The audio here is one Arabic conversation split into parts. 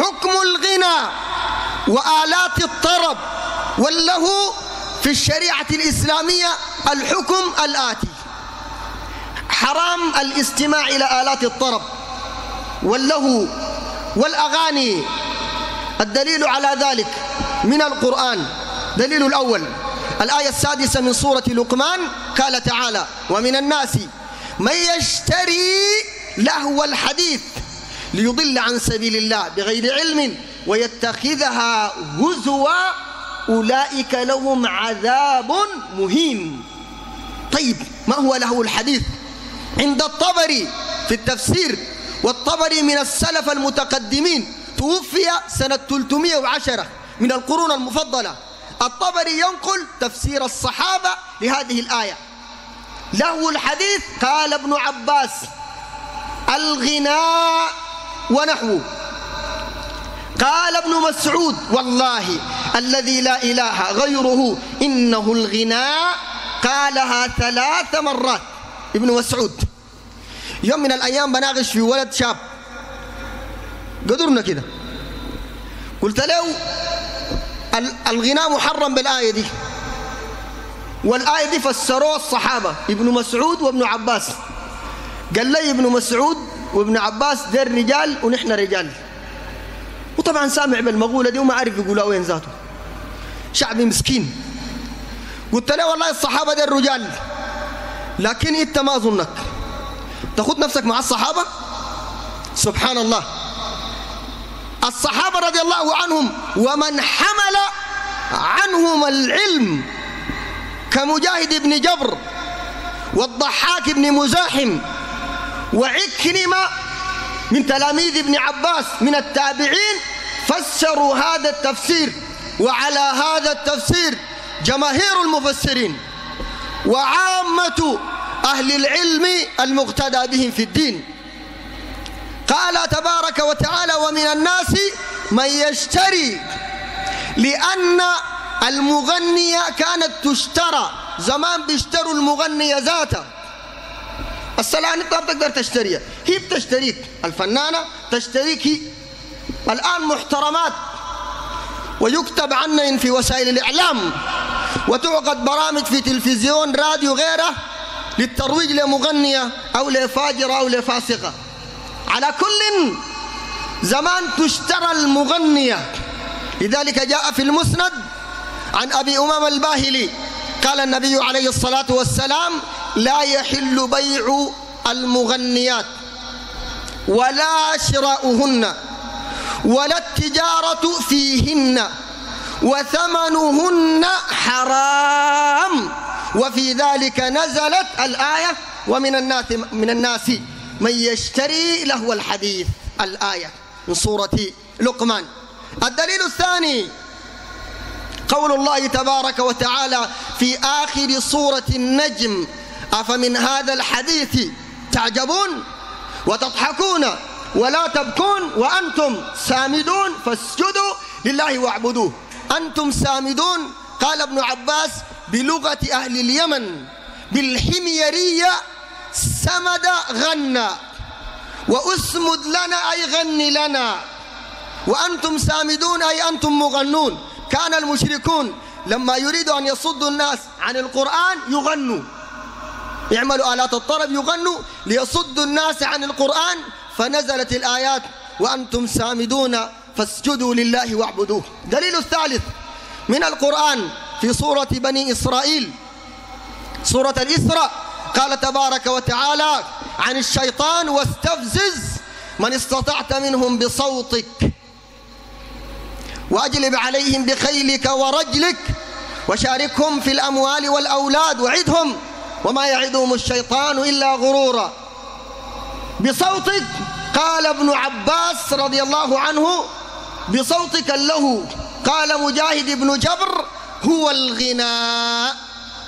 حكم الغنى وآلات الطرب واللهو في الشريعة الإسلامية الحكم الآتي. حرام الاستماع إلى آلات الطرب واللهو والأغاني. الدليل على ذلك من القرآن. دليل الأول. الآية السادسة من سورة لقمان. قال تعالى ومن الناس من يشتري لهو الحديث ليضل عن سبيل الله بغير علم ويتخذها هزوا أولئك لهم عذاب مهين. طيب ما هو لهو الحديث؟ عند الطبري في التفسير والطبري من السلف المتقدمين توفي سنة 310 من القرون المفضلة. الطبري ينقل تفسير الصحابة لهذه الآية. له الحديث قال ابن عباس الغناء ونحوه. قال ابن مسعود والله الذي لا إله غيره إنه الغناء قالها ثلاث مرات ابن مسعود. يوم من الأيام بناقش في ولد شاب. قدرنا كده. قلت له الغناء محرم بالآية دي. والآية دي فسروها الصحابة ابن مسعود وابن عباس. قال لي ابن مسعود وابن عباس ده الرجال ونحن رجال. وطبعا سامع بالمقولة دي وما عارف يقولها وين ذاته. شعبي مسكين. قلت له والله الصحابة ده الرجال لكن انت ما اظنك تاخذ نفسك مع الصحابة؟ سبحان الله الصحابة رضي الله عنهم ومن حمل عنهم العلم كمجاهد بن جبر والضحاك بن مزاحم وعكرمة من تلاميذ ابن عباس من التابعين فسروا هذا التفسير وعلى هذا التفسير جماهير المفسرين وعامة أهل العلم المقتدى بهم في الدين. قال تبارك وتعالى ومن الناس من يشتري لأن المغنية كانت تشترى. زمان بيشتروا المغنية ذاتها السلام انت بتقدر تشتريها هي بتشتريك الفنانة تشتريك هي. الآن محترمات. ويكتب عنهن في وسائل الإعلام. وتعقد برامج في تلفزيون راديو غيره للترويج لمغنية أو لفاجرة أو لفاسقة. على كل زمان تشترى المغنية. لذلك جاء في المسند عن أبي أمام الباهلي. قال النبي عليه الصلاة والسلام لا يحل بيع المغنيات ولا شراؤهن ولا التجارة فيهن وثمنهن حرام. وفي ذلك نزلت الآية ومن الناس من الناس من يشتري لهو الحديث الآية من سورة لقمان. الدليل الثاني قول الله تبارك وتعالى في آخر سورة النجم أفمن هذا الحديث تعجبون وتضحكون ولا تبكون وأنتم سامدون فاسجدوا لله واعبدوه. أنتم سامدون؟ قال ابن عباس بلغة أهل اليمن بالحميرية سمد غنى وأسمد لنا أي غني لنا. وأنتم سامدون أي أنتم مغنون. كان المشركون لما يريدوا أن يصدوا الناس عن القرآن يغنوا. يعملوا آلات الطرب يغنوا ليصدوا الناس عن القرآن فنزلت الآيات وأنتم سامدون فاسجدوا لله واعبدوه. دليل الثالث من القرآن في سورة بني إسرائيل سورة الإسراء قال تبارك وتعالى عن الشيطان واستفزز من استطعت منهم بصوتك وأجلب عليهم بخيلك ورجلك وشاركهم في الأموال والأولاد وعدهم وما يعدهم الشيطان إلا غرورا. بصوتك قال ابن عباس رضي الله عنه بصوتك له قال مجاهد بن جبر هو الغناء.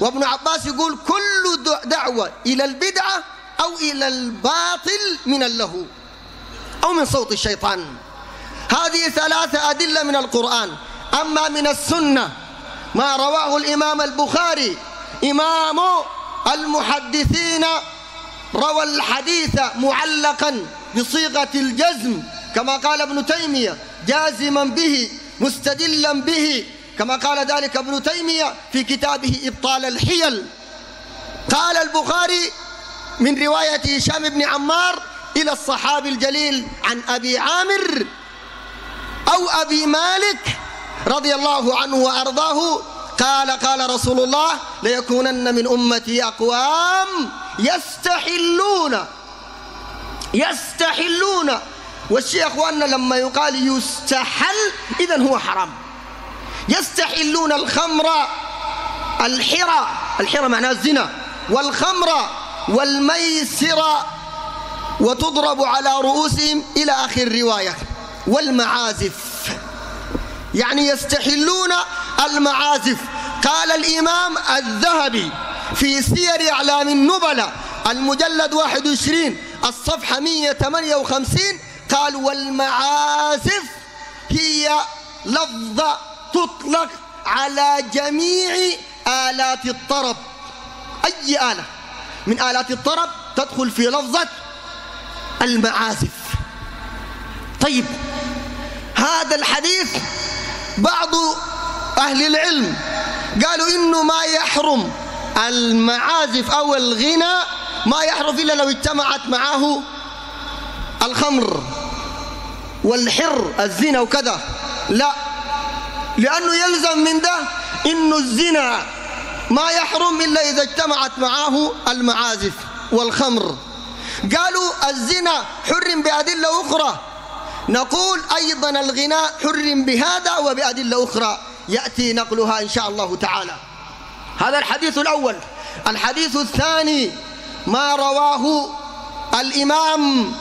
وابن عباس يقول كل دعوة إلى البدعة أو إلى الباطل من اللهو أو من صوت الشيطان. هذه ثلاثة أدلة من القرآن. أما من السنة ما رواه الإمام البخاري إمام المحدثين روى الحديث معلقا بصيغة الجزم كما قال ابن تيمية جازما به مستدلا به كما قال ذلك ابن تيمية في كتابه إبطال الحيل. قال البخاري من رواية هشام بن عمار إلى الصحابي الجليل عن أبي عامر أو أبي مالك رضي الله عنه وأرضاه قال قال رسول الله ليكونن من أمتي أقوام يستحلون يستحلون. والشيء أخواننا لما يقال يستحل إذا هو حرام. يستحلون الخمر الحرى الحرى معناه الزنا والخمر والميسر وتضرب على رؤوسهم إلى آخر الرواية والمعازف. يعني يستحلون المعازف. قال الإمام الذهبي في سير أعلام النبلة المجلد 21 الصفحة 158 قال والمعازف هي لفظة تطلق على جميع آلات الطرب. أي آلة من آلات الطرب تدخل في لفظة المعازف؟ طيب هذا الحديث بعض أهل العلم. قالوا إنه ما يحرم المعازف أو الغنى ما يحرم إلا لو اجتمعت معه الخمر والحر الزنا وكذا. لا. لأنه يلزم من ده إنه الزنا ما يحرم إلا إذا اجتمعت معه المعازف والخمر. قالوا الزنا حرم بأدلة أخرى. نقول أيضا الغناء حرم بهذا وبأدلة أخرى. يأتي نقلها إن شاء الله تعالى. هذا الحديث الأول. الحديث الثاني ما رواه الإمام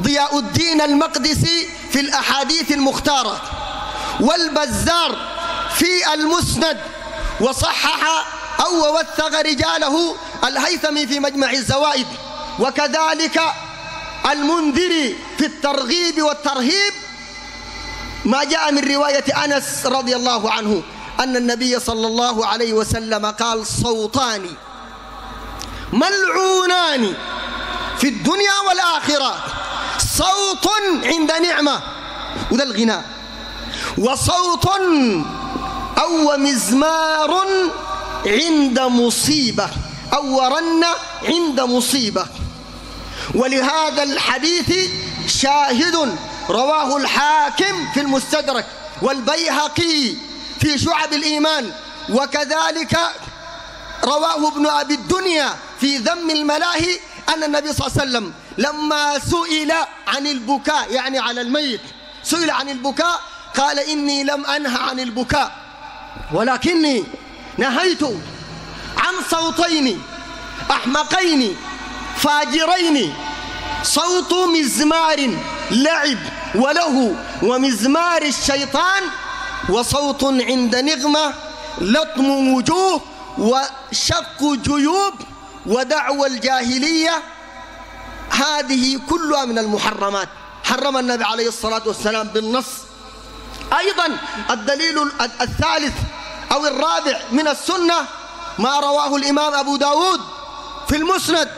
ضياء الدين المقدسي في الأحاديث المختارة. والبزار في المسند وصحح أو وثق رجاله الهيثمي في مجمع الزوائد. وكذلك المنذري في الترغيب والترهيب ما جاء من رواية أنس رضي الله عنه أن النبي صلى الله عليه وسلم قال صوتان ملعونان في الدنيا والآخرة صوت عند نعمة وذا الغناء وصوت أو مزمار عند مصيبة أو رن عند مصيبة ولهذا الحديث شاهد رواه الحاكم في المستدرك والبيهقي في شعب الإيمان وكذلك رواه ابن أبي الدنيا في ذم الملاهي أن النبي صلى الله عليه وسلم لما سئل عن البكاء يعني على الميت سئل عن البكاء قال إني لم أنهى عن البكاء ولكني نهيت عن صوتين أحمقين فاجرين صوت مزمار لعب. وله ومزمار الشيطان وصوت عند نغمة لطم وجوه وشق جيوب ودعوى الجاهلية. هذه كلها من المحرمات. حرم النبي عليه الصلاة والسلام بالنص. أيضا الدليل الثالث أو الرابع من السنة ما رواه الإمام أبو داود في المسند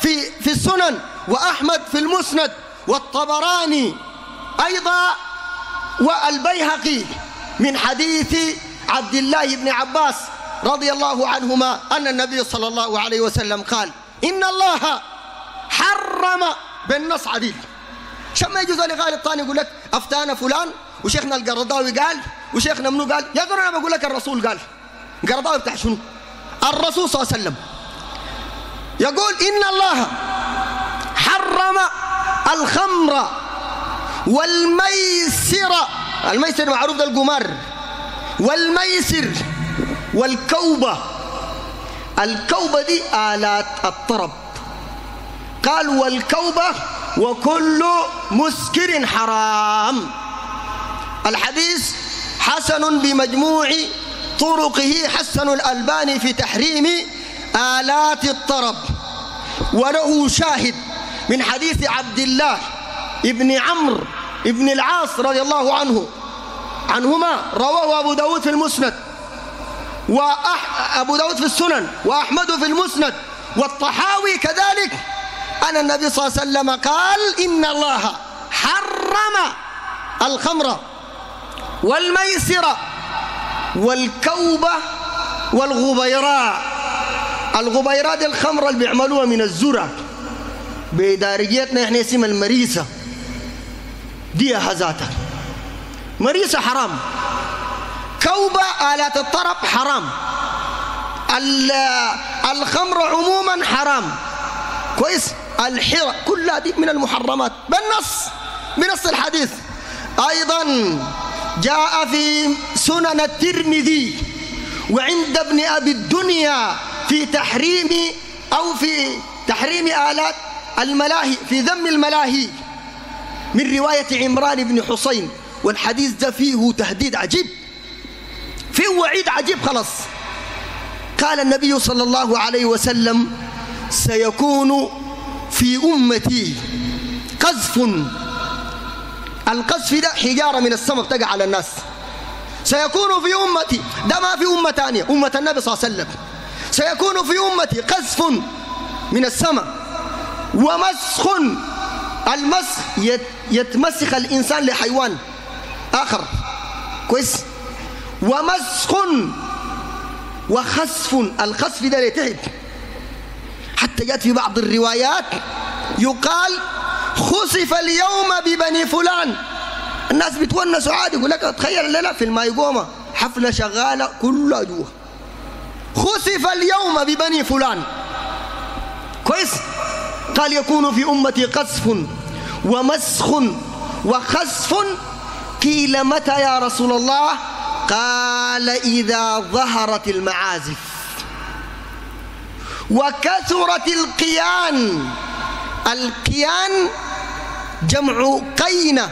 في, في السنن وأحمد في المسند والطبراني أيضا والبيهقي من حديث عبد الله بن عباس رضي الله عنهما أن النبي صلى الله عليه وسلم قال إن الله حرم بالنص عديد شما يجوز اللي قال الثاني يقول لك أفتانا فلان وشيخنا القرضاوي قال وشيخنا منو قال؟ يا ترى أنا بقول لك الرسول قال. القرضاوي بتاع شنو؟ الرسول صلى الله عليه وسلم. يقول إن الله حرم الخمر والميسر الميسر معروف ده القمار والميسر والكوبة. الكوبة دي آلات الطرب. قال والكوبة وكل مسكر حرام. الحديث حسن بمجموع طرقه حسن الألباني في تحريم آلات الطرب. وله شاهد من حديث عبد الله ابن عمرو ابن العاص رضي الله عنه عنهما رواه أبو داود في المسند وأبو داود في السنن وأحمد في المسند والطحاوي كذلك. أن النبي صلى الله عليه وسلم قال إن الله حرم الخمر والميسر والكوبة والغبيراء. الغبيراء دي الخمرة اللي بيعملوها من الذرة بدارجيتنا إحنا اسمها المريسة. دي هزاتها مريسة حرام. كوبة آلات الطرب حرام. الخمر عموما حرام. كويس؟ الحرة كلها دي من المحرمات. بالنص بنص الحديث. أيضا جاء في سنن الترمذي. وعند ابن أبي الدنيا في تحريم أو في تحريم آلات الملاهي في ذم الملاهي. من رواية عمران بن حسين والحديث ده فيه تهديد عجيب. فيه وعيد عجيب خلاص. قال النبي صلى الله عليه وسلم سيكون في أمتي قذف. القذف ده حجارة من السماء بتقع على الناس. سيكون في أمتي. ده ما في أمة ثانية أمة النبي صلى الله عليه وسلم. سيكون في أمتي قذف من السماء ومسخ المسخ يتمسخ الإنسان لحيوان آخر. كويس؟ ومسخ وخسف. الخسف ده يتعب. حتى جاءت في بعض الروايات يقال خسف اليوم ببني فلان. الناس بتونسوا عادي يقول لك تخيل الليلة في المايقومه حفلة شغالة كلها جوا خسف اليوم ببني فلان. كويس؟ قال يكون في أمتي قذف ومسخ وخسف قيل متى يا رسول الله؟ قال إذا ظهرت المعازف وكثرت القيان. القيان جمع قينة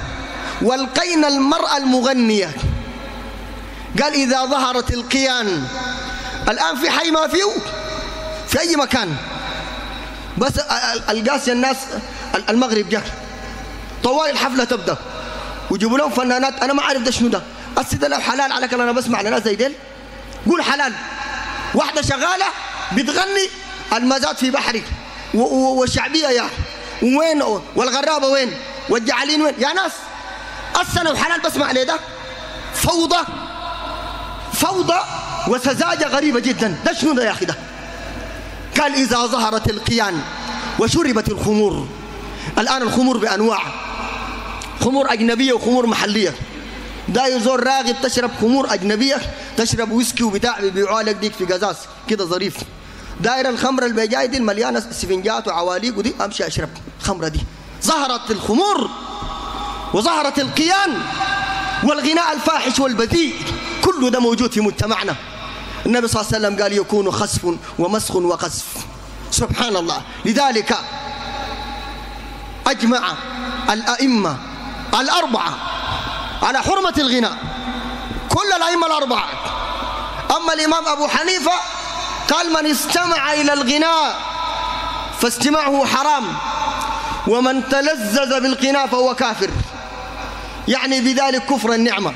والقينة المرأة المغنية. قال إذا ظهرت القيان. الآن في حي ما فيه؟ في أي مكان؟ بس القاسي الناس المغرب جاء. طوال الحفلة تبدأ. ويجيبوا لهم فنانات. أنا ما أعرف ده شنو ده. السيدة لو حلال عليك أنا بسمع لناس زي ديل قول حلال. واحدة شغالة بتغني المزاد في بحري. والشعبية يا. وين؟ والغرابة وين؟ والجعلين وين؟ يا ناس السنة وحلال بسمع ليه ده؟ فوضى فوضى وسذاجة غريبة جدا. ده شنو ده يا أخي ده؟ قال إذا ظهرت القيان وشربت الخمور. الآن الخمور بأنواع. خمور أجنبية وخمور محلية. ده يزور راغب تشرب خمور أجنبية تشرب ويسكي وبتاع بيبيعوها لك ديك في قزاز كده ظريف. داير الخمر اللي جاي دي المليانة سفنجات وعواليق ودي أمشي أشرب الخمره دي. ظهرت الخمور وظهرت القيان والغناء الفاحش والبذيء كل ده موجود في مجتمعنا. النبي صلى الله عليه وسلم قال يكون خسف ومسخ وقذف سبحان الله. لذلك أجمع الأئمة الأربعة على حرمة الغناء كل الأئمة الأربعة. أما الإمام أبو حنيفة قال من استمع إلى الغناء فاستماعه حرام ومن تلذذ بالغناء فهو كافر. يعني بذلك كفر النعمة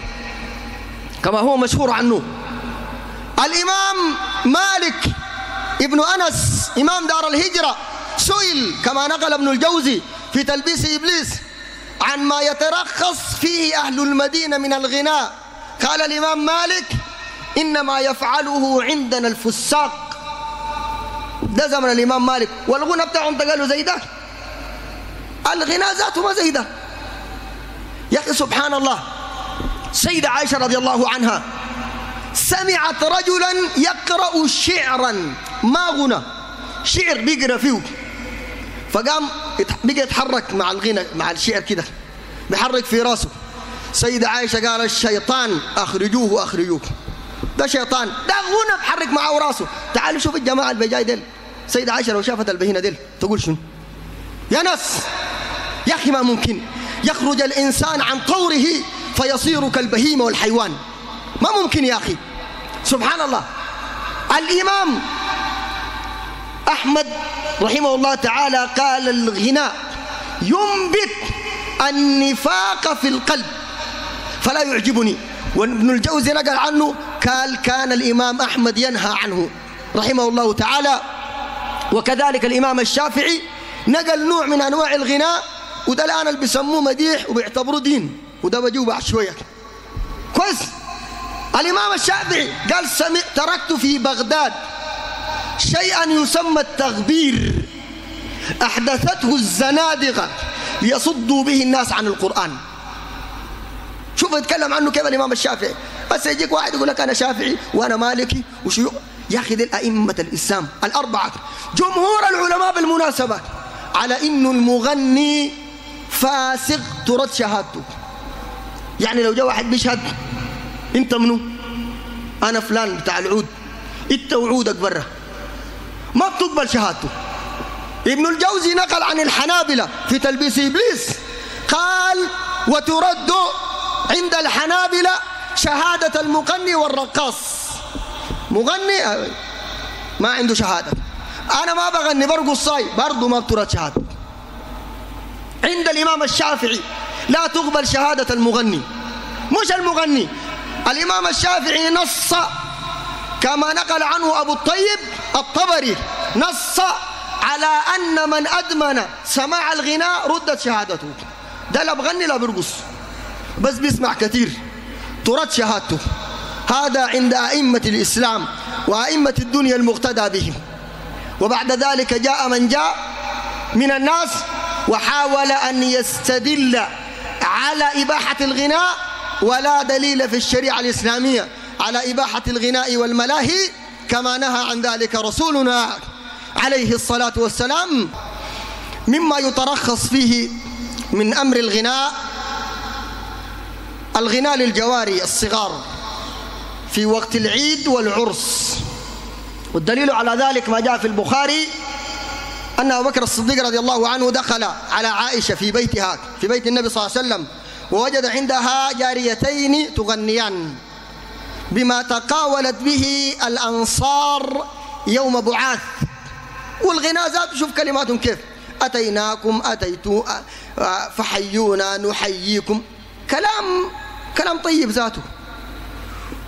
كما هو مشهور عنه. الإمام مالك ابن أنس إمام دار الهجرة سئل كما نقل ابن الجوزي في تلبيس إبليس عن ما يترخص فيه أهل المدينة من الغناء. قال الإمام مالك إنما يفعله عندنا الفساق. ده زمن الإمام مالك. والغنى بتاعهم قالوا زي ده. الغناء ذاته ما زي ده. يا أخي سبحان الله. سيدة عائشة رضي الله عنها سمعت رجلا يقرأ شعرا. ما غنى. شعر بيقرأ فيه. فقام بقى يتحرك مع الغنى مع الشعر كده. بيحرك في راسه. سيدة عائشة قال الشيطان أخرجوه أخرجوه ده شيطان. ده غنى بحرك معاه راسه. تعالوا شوف الجماعة اللي بجاي ديل. سيدة عائشة لو شافت البهينة ديل تقول شنو؟ يا ناس يا أخي ما ممكن. يخرج الإنسان عن طوره فيصير كالبهيمة والحيوان. ما ممكن يا أخي. سبحان الله. الإمام أحمد رحمه الله تعالى قال الغناء ينبت النفاق في القلب فلا يعجبني. وابن الجوزي نقل عنه قال كان الإمام أحمد ينهى عنه رحمه الله تعالى. وكذلك الإمام الشافعي نقل نوع من أنواع الغناء وده الآن اللي بيسموه مديح وبيعتبروه دين وده بجيبه بعد شوية. كويس؟ الإمام الشافعي قال سمع تركت في بغداد. شيئا يسمى التغبير. أحدثته الزنادقة ليصدوا به الناس عن القرآن. شوف يتكلم عنه كيف الإمام الشافعي. بس يجيك واحد يقول لك أنا شافعي وأنا مالكي وشيوخ يا أخي أئمة الإسلام الأربعة. جمهور العلماء بالمناسبة على إنه المغني فاسق ترد شهادته. يعني لو جاء واحد بيشهد أنت منو؟ أنا فلان بتاع العود. إنت وعودك برا. ما بتقبل شهادته. ابن الجوزي نقل عن الحنابلة في تلبيس إبليس. قال وترد عند الحنابلة شهادة المغني والرقاص. مغني؟ ما عنده شهادة. أنا ما بغني برقص صاي برضه ما بترد شهادة. عند الإمام الشافعي لا تقبل شهادة المغني. مش المغني. الإمام الشافعي نص كما نقل عنه أبو الطيب الطبري نص على أن من أدمن سماع الغناء ردت شهادته. ده لا بغني لا برقص. بس بيسمع كثير ترد شهادته. هذا عند أئمة الإسلام وأئمة الدنيا المقتدى بهم. وبعد ذلك جاء من جاء من الناس وحاول أن يستدل على إباحة الغناء ولا دليل في الشريعة الإسلامية على إباحة الغناء والملاهي. كما نهى عن ذلك رسولنا عليه الصلاة والسلام مما يترخص فيه من أمر الغناء الغناء للجواري الصغار في وقت العيد والعرس. والدليل على ذلك ما جاء في البخاري أن أبو بكر الصديق رضي الله عنه دخل على عائشة في بيتها في بيت النبي صلى الله عليه وسلم ووجد عندها جاريتين تغنيان. بما تقاولت به الأنصار يوم بعاث والغناء ذات شوف كلماتهم كيف. أتيناكم أتيتوا فحيونا نحييكم. كلام كلام طيب ذاته.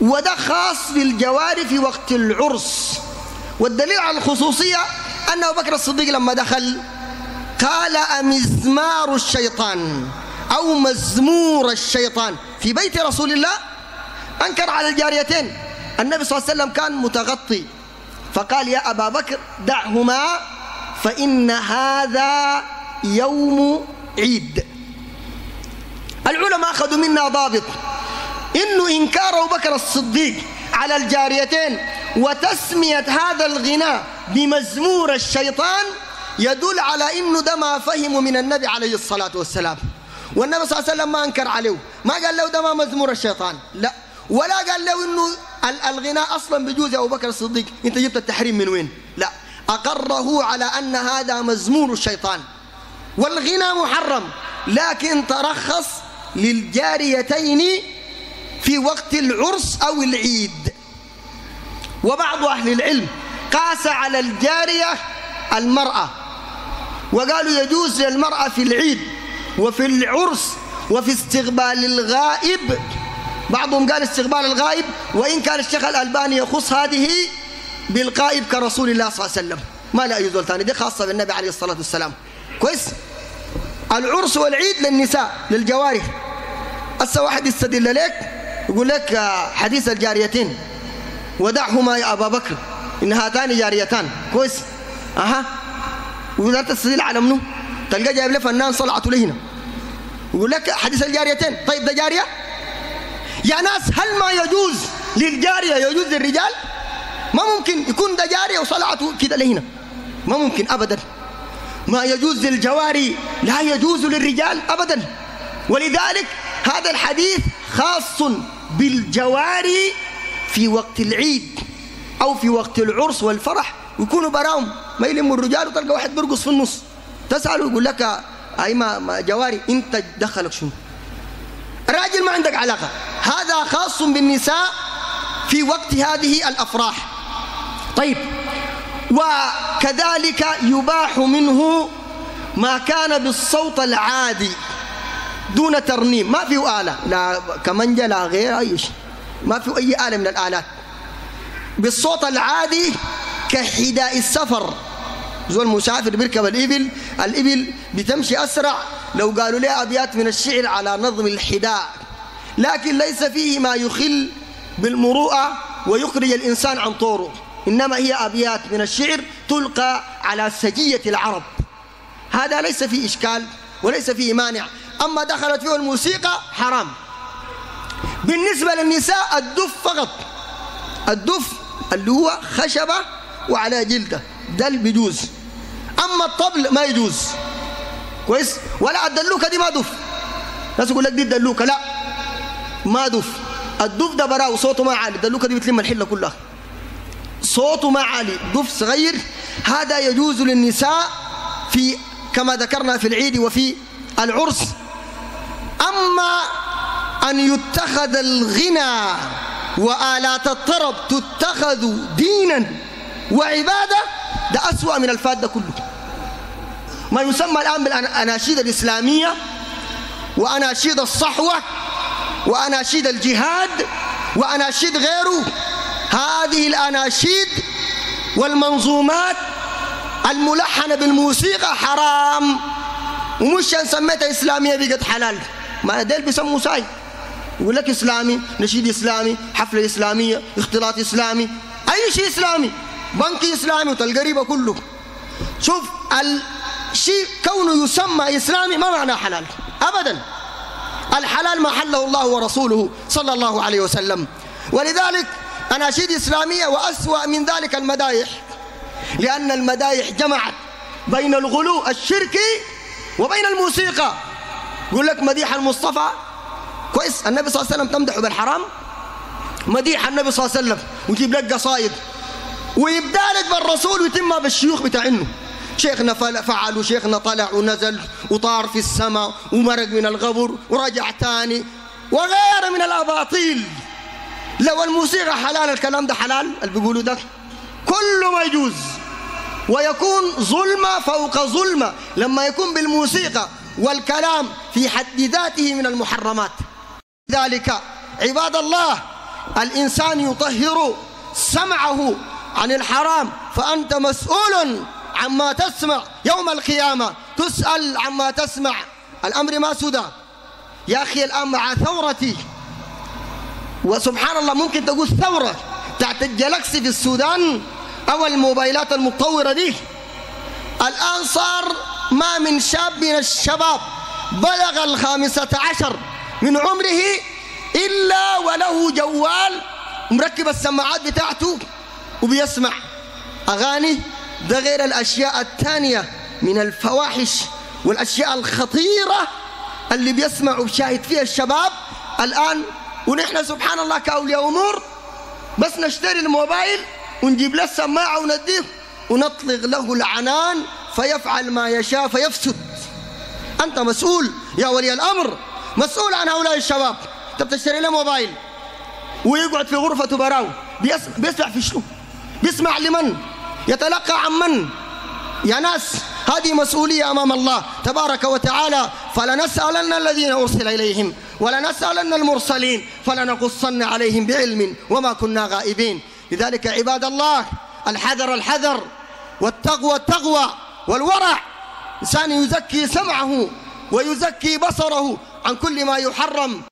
وده خاص بالجواري في وقت العرس. والدليل على الخصوصية أن أبو بكر الصديق لما دخل قال أمزمار الشيطان أو مزمور الشيطان. في بيت رسول الله أنكر على الجاريتين. النبي صلى الله عليه وسلم كان متغطي. فقال يا أبا بكر دعهما فإن هذا يوم عيد. العلماء أخذوا منا ضابط. إنه إنكار أبو بكر الصديق على الجاريتين وتسمية هذا الغناء بمزمور الشيطان يدل على إنه ده ما فهموا من النبي عليه الصلاة والسلام. والنبي صلى الله عليه وسلم ما أنكر عليه. ما قال له ده ما مزمور الشيطان. لا. ولا قال له إنه الغناء أصلا بجوز يا أبو بكر الصديق. أنت جبت التحريم من وين؟ لا. أقره على أن هذا مزمور الشيطان. والغنى محرم. لكن ترخص للجاريتين في وقت العرس أو العيد. وبعض أهل العلم قاس على الجارية المرأة. وقالوا يجوز للمرأة في العيد وفي العرس وفي استقبال الغائب بعضهم قال استقبال الغائب وإن كان الشيخ الألباني يخص هذه بالغائب كرسول الله صلى الله عليه وسلم. ما لا يزول ثاني؟ دي خاصة بالنبي عليه الصلاة والسلام. كويس؟ العرس والعيد للنساء للجوارح. هسه واحد يستدل لك يقول لك حديث الجاريتين. ودعهما يا أبا بكر. إن هاتان جاريتان. كويس؟ أها. ولا تستدل على منه تلقى جايب له فنان صلعته لهنا. يقول لك حديث الجاريتين. طيب ده جارية؟ يا ناس هل ما يجوز للجارية يجوز للرجال؟ ما ممكن يكون ده جارية وصلعته كده لهنا. ما ممكن أبدا. ما يجوز للجواري لا يجوز للرجال أبدا. ولذلك هذا الحديث خاص بالجواري في وقت العيد أو في وقت العرس والفرح. ويكونوا براهم. ما يلموا الرجال وتلقى واحد بيرقص في النص. تسأله يقول لك أي ما جواري أنت دخلك شنو؟ الراجل ما عندك علاقة. هذا خاص بالنساء في وقت هذه الأفراح. طيب. وكذلك يباح منه ما كان بالصوت العادي دون ترنيم. ما فيه آلة. لا كمنجة لا غير أي شيء. ما فيه أي آلة من الآلات. بالصوت العادي كحداء السفر. زول مسافر بيركب الإبل الإبل بتمشي أسرع. لو قالوا لي أبيات من الشعر على نظم الحداء لكن ليس فيه ما يخل بالمروءة ويخرج الإنسان عن طوره. إنما هي أبيات من الشعر تلقى على سجية العرب. هذا ليس فيه إشكال وليس فيه مانع. أما دخلت فيه الموسيقى حرام. بالنسبة للنساء الدف فقط. الدف اللي هو خشبة وعلى جلدة. ده اللي بيجوز. أما الطبل ما يجوز. كويس؟ ولا الدلوكة دي ما دف. ناس يقول لك دي الدلوكة. لا. ما دف الدف ده براو صوته ما عالي. الدلوكة دي بتلم الحلة كلها. صوته ما عالي. دف صغير. هذا يجوز للنساء في كما ذكرنا في العيد وفي العرس. أما أن يتخذ الغنى وآلات الطرب تتخذ دينا وعبادة ده أسوأ من الفات ده كله. ما يسمى الآن بالأناشيد الإسلامية وأناشيد الصحوة وأناشيد الجهاد وأناشيد غيره. هذه الأناشيد والمنظومات الملحنة بالموسيقى حرام. ومش ان سميتها إسلامية بقت حلال. ما ديل بيسموا ساي. يقول لك إسلامي نشيد إسلامي حفلة إسلامية اختلاط إسلامي. أي شيء إسلامي. بنك إسلامي وتلقريبة كله. شوف الشيء كونه يسمى إسلامي ما معناه حلال. أبدا. الحلال ما حله الله ورسوله صلى الله عليه وسلم. ولذلك أناشيد إسلامية وأسوأ من ذلك المدايح. لأن المدايح جمعت بين الغلو الشركي وبين الموسيقى. يقول لك مديح المصطفى كويس النبي صلى الله عليه وسلم تمدحه بالحرام؟ مديح النبي صلى الله عليه وسلم ويجيب لك قصايد. ويبدأ لك بالرسول ويتمها بالشيوخ بتاعينه شيخنا فعل وشيخنا طلع ونزل وطار في السماء ومرق من الغبر ورجع تاني وغيره من الأباطيل. لو الموسيقى حلال الكلام ده حلال؟ اللي بيقولوا ده كله ما يجوز. ويكون ظلمة فوق ظلمة. لما يكون بالموسيقى والكلام في حد ذاته من المحرمات. ذلك عباد الله الإنسان يطهر سمعه عن الحرام فأنت مسؤول عما تسمع يوم القيامة. تسأل عما تسمع. الأمر ما سدى. يا أخي الآن مع ثورتي. وسبحان الله ممكن تقول ثورة. تحت الجلكسي في السودان أو الموبايلات المتطورة دي. الآن صار ما من شاب من الشباب بلغ الخامسة عشر من عمره إلا وله جوال مركب السماعات بتاعته وبيسمع أغاني ده غير الأشياء الثانية من الفواحش والأشياء الخطيرة اللي بيسمع وبشاهد فيها الشباب الآن. ونحن سبحان الله كأولياء أمور بس نشتري الموبايل ونجيب له السماعة ونديه ونطلق له العنان فيفعل ما يشاء فيفسد. أنت مسؤول يا ولي الأمر مسؤول عن هؤلاء الشباب. أنت بتشتري له موبايل ويقعد في غرفته براو بيسمع, بيسمع في شنو بيسمع لمن؟ يتلقى عن من؟ يا ناس هذه مسؤولية أمام الله تبارك وتعالى فلنسألن الذين أرسل إليهم ولنسألن المرسلين فلنقصن عليهم بعلم وما كنا غائبين. لذلك عباد الله الحذر الحذر والتقوى التقوى والورع. إنسان يزكي سمعه ويزكي بصره عن كل ما يحرم.